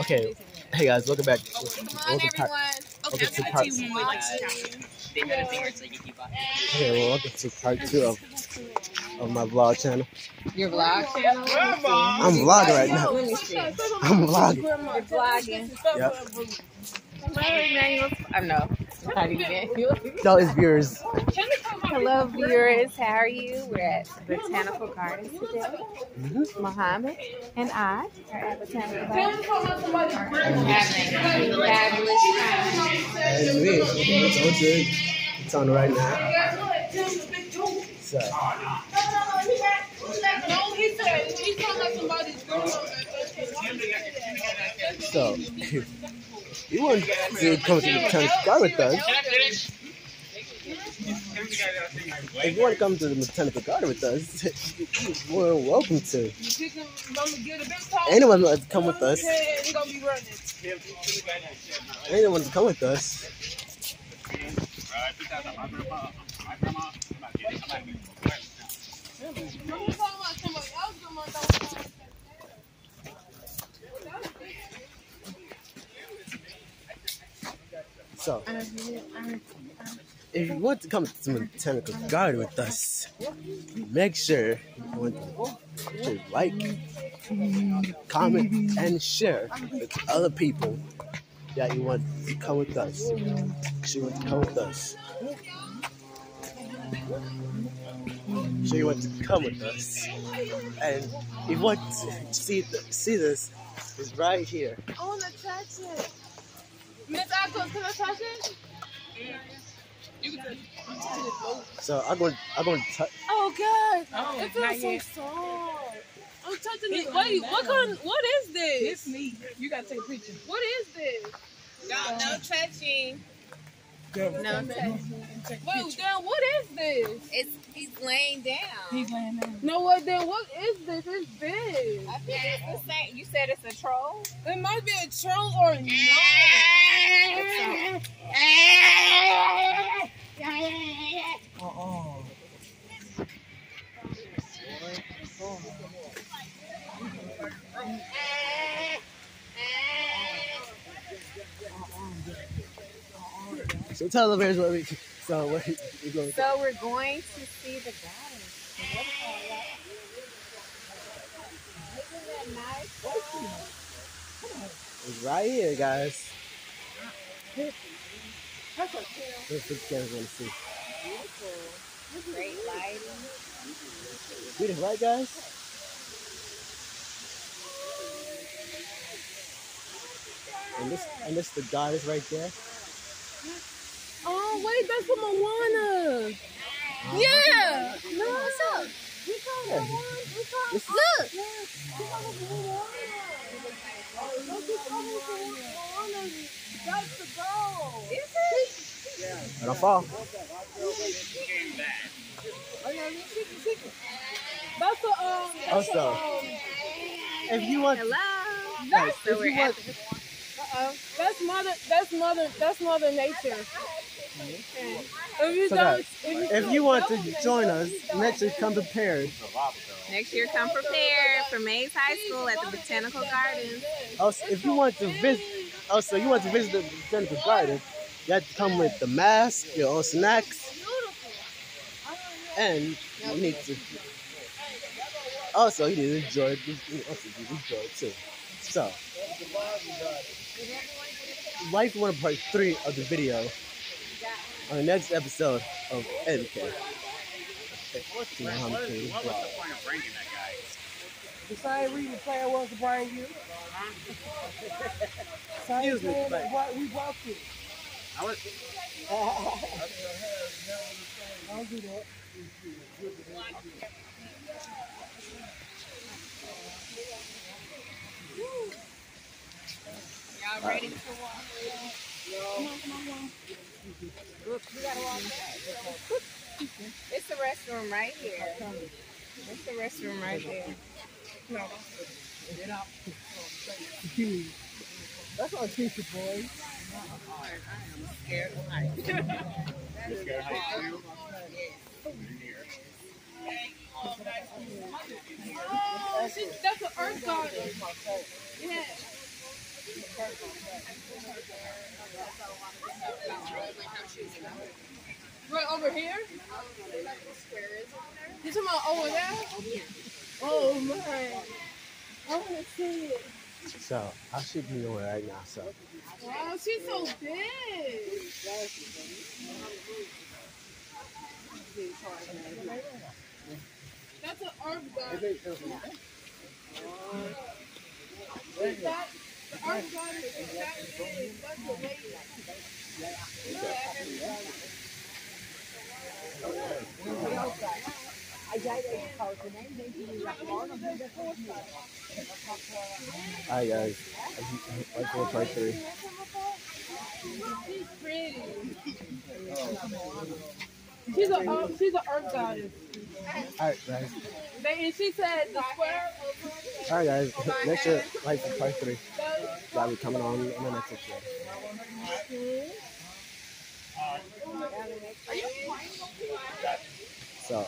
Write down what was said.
Okay, hey guys, welcome back. Come on, Welcome back. everyone. Okay, to part, okay, well, welcome to part two of, of my vlog channel. Your vlog channel? I'm vlogging right now. Let me see. I'm vlogging. You're vlogging. Yep. I know. How do you get Tell his viewers. Hello, viewers. How are you? We're at Botanical Gardens today. Mohammed and I are at Botanical Gardens. Fabulous. It's on right now. So, so you want to come to the Botanical Garden with us, if you want to come to the Botanical Garden with us, you're welcome to. Anyone wants to come with us, anyone wants to come with us, so if you want to come to the Botanical Garden with us, make sure to like, comment, and share with other people that you want to come with us. You want to come with us. So you want to come with us. And if you want to see, the, see this, it's right here. I want to touch it. Miss can I touch it? So I'm going, I'm going to touch. Oh God! Oh, it feels so yet. soft. I'm touching It it. Wait, what matter. kind? What is this? It's me. You gotta take a picture. What is this? No, no um, touching. Go. No touching. Take a Wait, picture. Dan, what is this? It's he's laying down. He's laying down. No, what Dan? What is this? It's big. I think it's the same. You said it's a troll. It might be a troll or no. So tell the viewers what we. So what we going. So we're going to see the goddess. The right? Isn't that nice? It's right here, guys. That's what you guys want to see. Beautiful. Great lighting. Beautiful, right, guys? And this, and this the goddess right there. Oh wait, that's from Moana. Yeah. No, what's up? We Yeah. Moana. We Look. We saw Moana. Look, we saw Moana. That's the girl. Is it? I don't fall. That's the um. That's Also, the, um, If you want, Hello. So if you want, uh-oh. That's mother. That's mother. That's mother nature. If you So don't, guys, if if you want to join us, next year come prepared. Next year, come prepared for Mays High School at the Botanical Gardens. Oh, also, if you want to visit, also oh, you want to visit the botanical garden, you have to come with the mask, your own snacks, and you need to. Also, you need to enjoy. You also need to enjoy too. So, like one part three of the video on the next episode of NK. The plan of bringing that guy? The same reason player wants to bring you. Same Excuse me, plan but- that brought- we brought you. Oh. Don't do that. Y'all ready to walk? We gotta walk back. It's the restroom right here. It's the restroom right there. No. That's our teacher, boy. Oh, shit, that's an earth garden. Yeah. Right over here? You talking about over there? Oh my. I want to see it. So I should be you one right now. So Wow, she's so big. That's an herb garden. That, the herb garden is that big. That's the way. hi guys. Like four part three. She's pretty. Oh, she's a herb, she's a herb goddess. All right, guys. And she said the square All right, guys. Next year, like for part three. That'll be coming on in the next episode. So